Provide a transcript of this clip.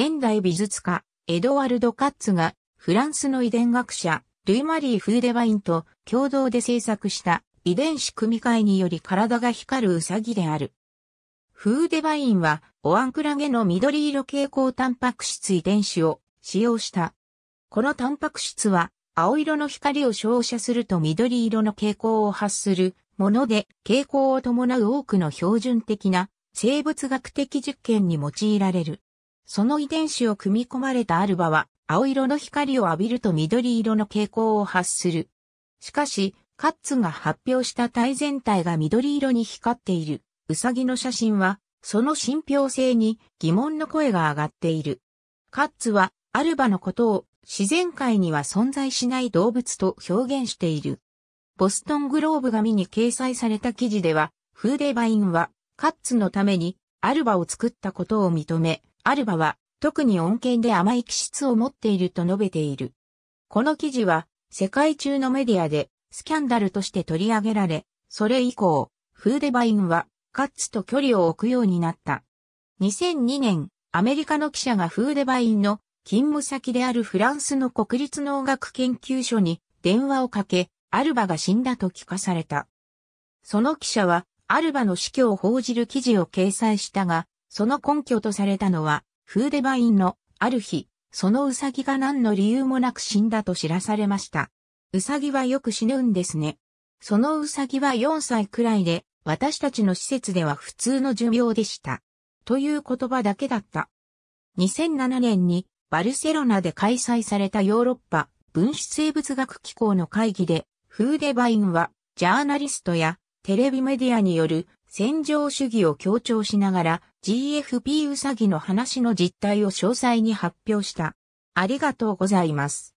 現代美術家、エドワルド・カッツが、フランスの遺伝学者、ルイ・マリー・フーデバインと共同で制作した遺伝子組み換えにより体が光るウサギである。フーデバインは、オアンクラゲの緑色蛍光タンパク質遺伝子を使用した。このタンパク質は、青色の光を照射すると緑色の蛍光を発するもので、蛍光を伴う多くの標準的な生物学的実験に用いられる。その遺伝子を組み込まれたアルバは、青色の光を浴びると緑色の蛍光を発する。しかし、カッツが発表した体全体が緑色に光っている、ウサギの写真は、その信憑性に疑問の声が上がっている。カッツは、アルバのことを自然界には存在しない動物と表現している。ボストングローブ紙に掲載された記事では、フーデバインは、カッツのために、アルバを作ったことを認め、アルバは、特に恩恵で甘い気質を持っていると述べている。この記事は、世界中のメディアで、スキャンダルとして取り上げられ、それ以降、フーデバインはカッツと距離を置くようになった。2002年、アメリカの記者がフーデバインの勤務先であるフランスの国立農学研究所に電話をかけ、アルバが死んだと聞かされた。その記者は、アルバの死去を報じる記事を掲載したが、その根拠とされたのは、フーデバインの、ある日、そのウサギが何の理由もなく死んだと知らされました。ウサギはよく死ぬんですね。そのウサギは4歳くらいで、私たちの施設では普通の寿命でした。という言葉だけだった。2007年にバルセロナで開催されたヨーロッパ分子生物学機構の会議で、フーデバインはジャーナリストやテレビメディアによる戦場主義を強調しながら GFP ウサギの話の実態を詳細に発表した。ありがとうございます。